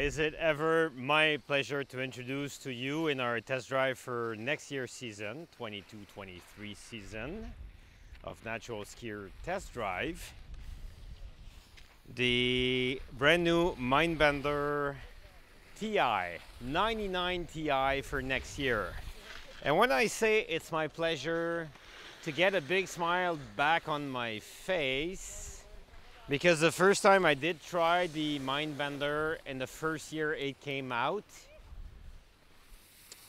is it ever my pleasure to introduce to you in our test drive for next year's season, 22-23 season of Natural Skier Test Drive, the brand new Mindbender TI, 99 Ti for next year. And when I say it's my pleasure to get a big smile back on my face, because the first time I did try the Mindbender in the first year it came out,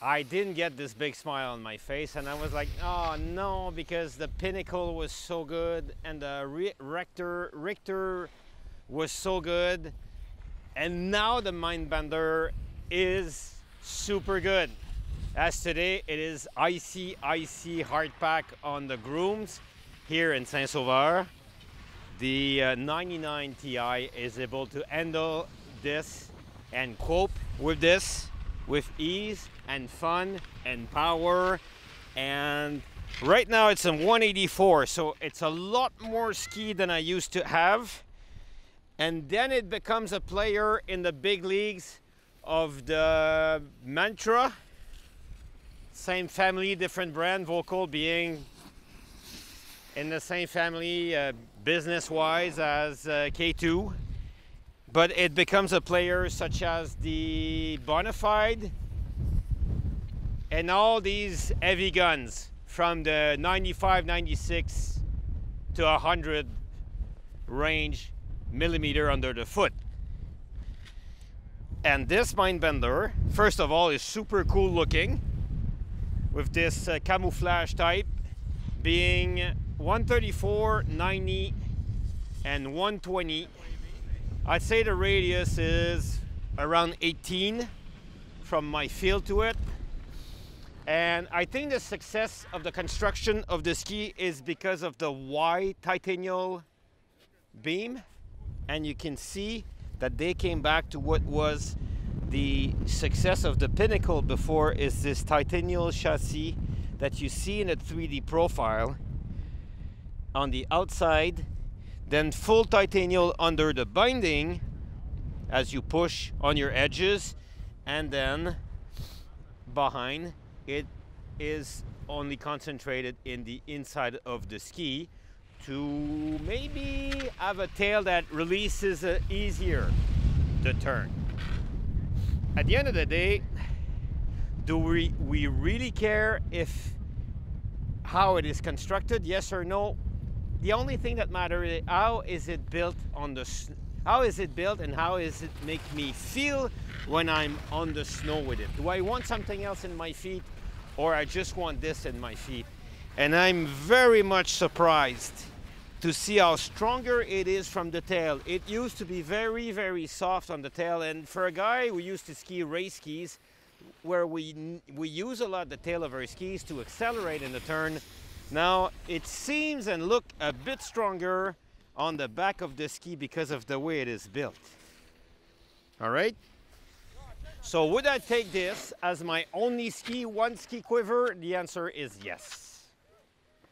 I didn't get this big smile on my face and I was like, oh no, because the Pinnacle was so good and the Rictor, Rictor was so good. And now the Mindbender is super good. As today it is icy, icy hard pack on the grooms here in Saint-Sauveur. The uh, 99 Ti is able to handle this and cope with this with ease and fun and power. And right now it's a 184 so it's a lot more ski than I used to have. And then it becomes a player in the big leagues of the Mantra. Same family different brand Völkl being in the same family uh, business-wise as uh, K2, but it becomes a player such as the Bonafide and all these heavy guns from the 95, 96 to 100 range millimeter under the foot. And this Mindbender, first of all, is super cool looking with this uh, camouflage type being 134, 90, and 120. I'd say the radius is around 18 from my field to it. And I think the success of the construction of the ski is because of the wide titanium beam. And you can see that they came back to what was the success of the Pinnacle before is this titanium chassis that you see in a 3D profile on the outside, then full titanium under the binding as you push on your edges, and then behind it is only concentrated in the inside of the ski to maybe have a tail that releases uh, easier to turn. At the end of the day, do we, we really care if how it is constructed, yes or no? The only thing that matters is how is it built on the how is it built and how is it make me feel when I'm on the snow with it. Do I want something else in my feet or I just want this in my feet? And I'm very much surprised to see how stronger it is from the tail. It used to be very, very soft on the tail. And for a guy who used to ski race skis, where we, we use a lot the tail of our skis to accelerate in the turn, now it seems and look a bit stronger on the back of the ski because of the way it is built. All right. So would I take this as my only ski, one ski quiver? The answer is yes,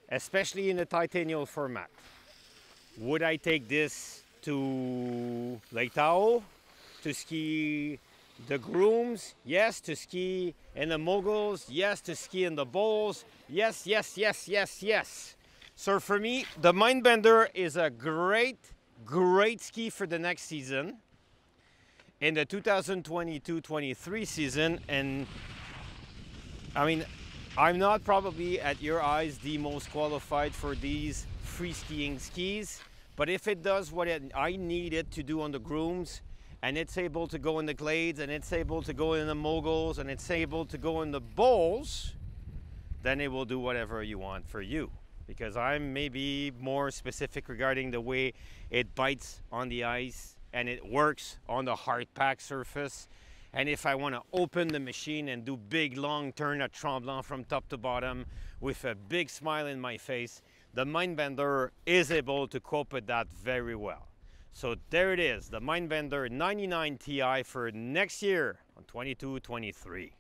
especially in the titanium format. Would I take this to Lake Tahoe to ski the grooms, yes, to ski in the moguls, yes, to ski in the bowls, yes, yes, yes, yes, yes. So for me, the Mindbender is a great, great ski for the next season. In the 2022-23 season, and I mean, I'm not probably at your eyes the most qualified for these free skiing skis, but if it does what it, I need it to do on the grooms, and it's able to go in the glades and it's able to go in the moguls and it's able to go in the bowls, then it will do whatever you want for you. Because I'm maybe more specific regarding the way it bites on the ice and it works on the hard pack surface. And if I want to open the machine and do big long turn at Tremblant from top to bottom with a big smile in my face, the Mindbender is able to cope with that very well. So there it is, the Mindbender 99 Ti for next year on 22-23.